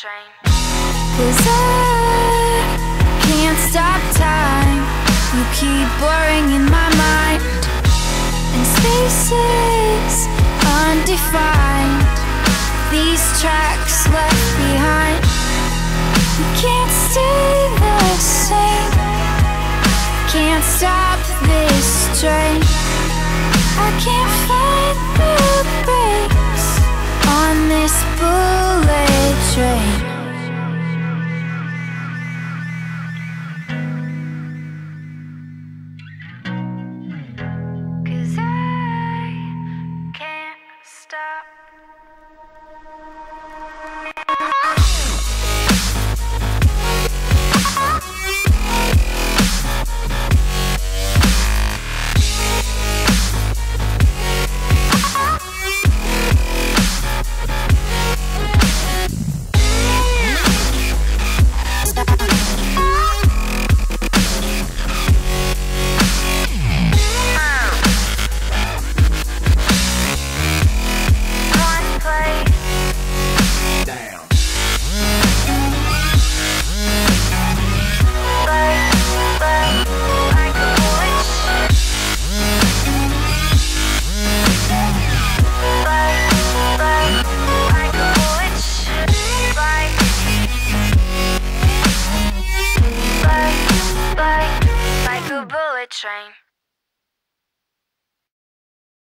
Train. Cause I can't stop time. You keep blurring in my mind. And spaces undefined. These tracks left behind. You can't stay the same. Can't stop this train. I can't find the brakes on this bullet train. Train.